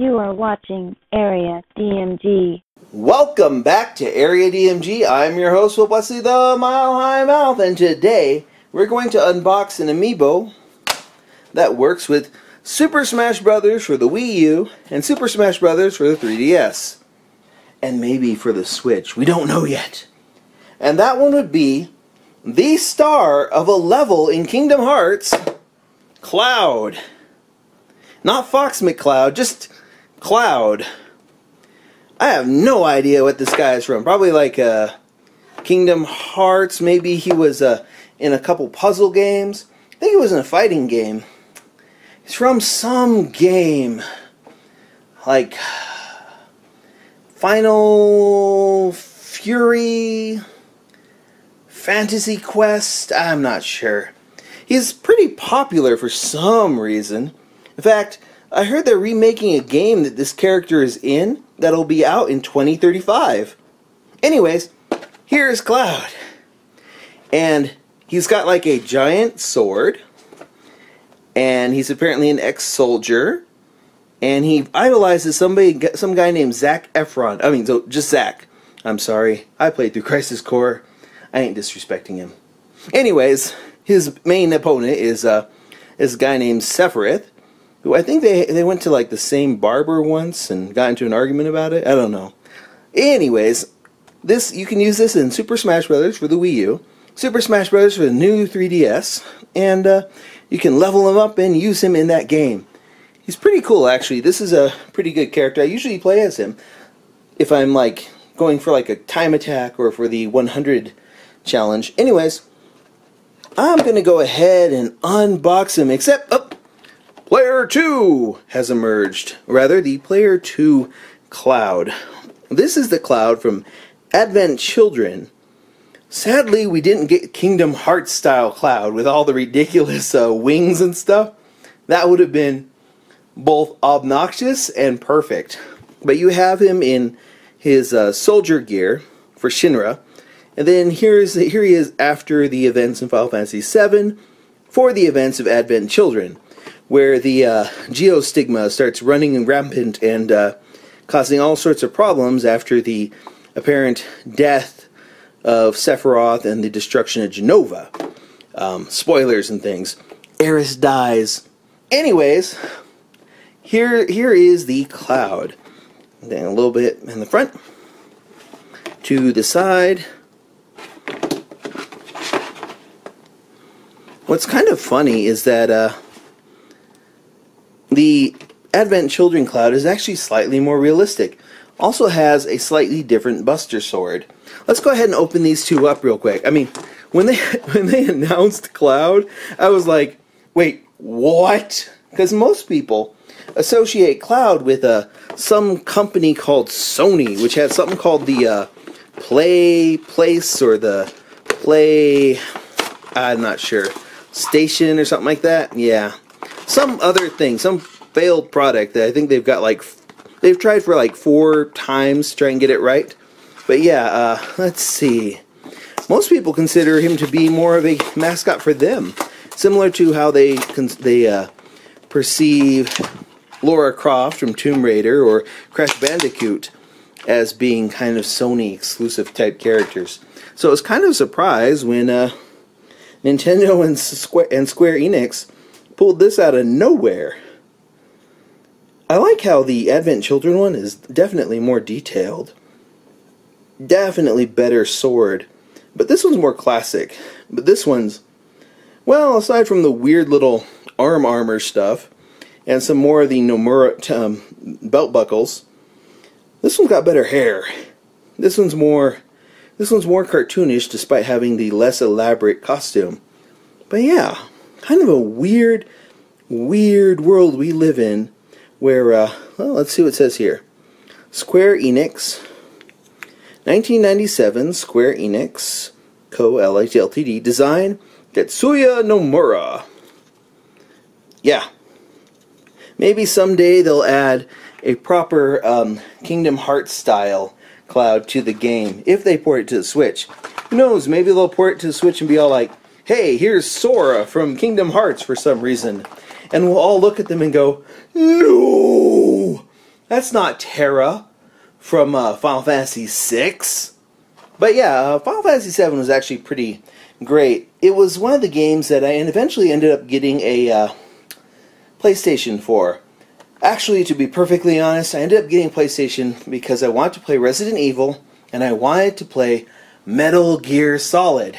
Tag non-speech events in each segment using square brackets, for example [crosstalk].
You are watching Area DMG. Welcome back to Area DMG. I'm your host, Will Wesley the Mile High Mouth, and today we're going to unbox an amiibo that works with Super Smash Bros. for the Wii U and Super Smash Bros. for the 3DS. And maybe for the Switch. We don't know yet. And that one would be the star of a level in Kingdom Hearts, Cloud. Not Fox McCloud, just Cloud. I have no idea what this guy is from. Probably like uh, Kingdom Hearts. Maybe he was uh, in a couple puzzle games. I think he was in a fighting game. He's from some game. Like Final Fury, Fantasy Quest. I'm not sure. He's pretty popular for some reason. In fact, I heard they're remaking a game that this character is in that'll be out in 2035. Anyways, here's Cloud. And he's got like a giant sword. And he's apparently an ex-soldier. And he idolizes somebody, some guy named Zac Efron. I mean, so just Zac. I'm sorry. I played through Crisis Core. I ain't disrespecting him. Anyways, his main opponent is uh, is a guy named Sephiroth who I think they they went to like the same barber once and got into an argument about it. I don't know. Anyways, this you can use this in Super Smash Bros. for the Wii U, Super Smash Bros. for the new 3DS, and uh, you can level him up and use him in that game. He's pretty cool actually. This is a pretty good character. I usually play as him if I'm like going for like a time attack or for the 100 challenge. Anyways, I'm gonna go ahead and unbox him. Except, oh, Player 2 has emerged. Rather, the Player 2 Cloud. This is the Cloud from Advent Children. Sadly, we didn't get Kingdom Hearts style Cloud with all the ridiculous uh, wings and stuff. That would have been both obnoxious and perfect. But you have him in his uh, soldier gear for Shinra. And then here's here he is after the events in Final Fantasy VII for the events of Advent Children where the uh, geostigma starts running rampant and uh, causing all sorts of problems after the apparent death of Sephiroth and the destruction of Jenova. Um, spoilers and things. Aeris dies. Anyways, here here is the cloud. Then a little bit in the front. To the side. What's kind of funny is that uh, the Advent Children Cloud is actually slightly more realistic. Also has a slightly different Buster Sword. Let's go ahead and open these two up real quick. I mean, when they [laughs] when they announced Cloud, I was like, wait, what? Because most people associate Cloud with uh, some company called Sony, which has something called the uh, Play Place or the Play, I'm not sure, Station or something like that. Yeah, some other thing, some failed product that I think they've got like they've tried for like four times to try and get it right. But yeah, uh, let's see. Most people consider him to be more of a mascot for them, similar to how they they uh, perceive Laura Croft from Tomb Raider or Crash Bandicoot as being kind of Sony exclusive type characters. So it was kind of a surprise when uh, Nintendo and Square, and Square Enix pulled this out of nowhere. I like how the Advent Children one is definitely more detailed. Definitely better sword. But this one's more classic. But this one's, well, aside from the weird little arm armor stuff, and some more of the Nomura um, belt buckles, this one's got better hair. This one's more, this one's more cartoonish despite having the less elaborate costume. But yeah, kind of a weird, weird world we live in where, uh, well, let's see what it says here. Square Enix, 1997, Square Enix, Co. Ltd. Design, Tetsuya Nomura. Yeah. Maybe someday they'll add a proper um, Kingdom Hearts style cloud to the game if they port it to the Switch. Who knows? Maybe they'll port it to the Switch and be all like, hey, here's Sora from Kingdom Hearts for some reason. And we'll all look at them and go, no! That's not Terra from uh, Final Fantasy VI. But yeah, uh, Final Fantasy VII was actually pretty great. It was one of the games that I eventually ended up getting a uh, PlayStation for. Actually, to be perfectly honest, I ended up getting PlayStation because I wanted to play Resident Evil and I wanted to play Metal Gear Solid.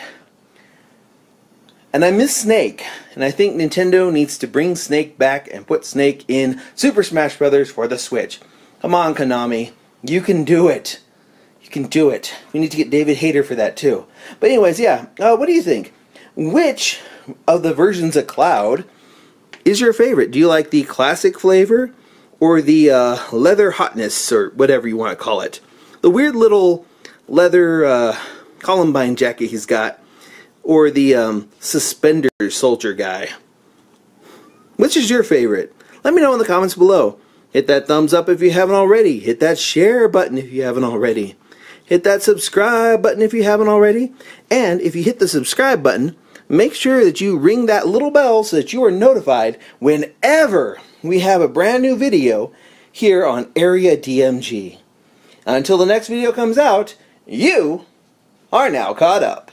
And I miss Snake, and I think Nintendo needs to bring Snake back and put Snake in Super Smash Bros. for the Switch. Come on, Konami. You can do it. You can do it. We need to get David Hayter for that too. But anyways, yeah. Uh, what do you think? Which of the versions of Cloud is your favorite? Do you like the classic flavor or the uh, leather hotness or whatever you want to call it? The weird little leather uh, Columbine jacket he's got or the um, suspender soldier guy? Which is your favorite? Let me know in the comments below. Hit that thumbs up if you haven't already. Hit that share button if you haven't already. Hit that subscribe button if you haven't already. And if you hit the subscribe button, make sure that you ring that little bell so that you are notified whenever we have a brand new video here on Area DMG. Until the next video comes out, you are now caught up.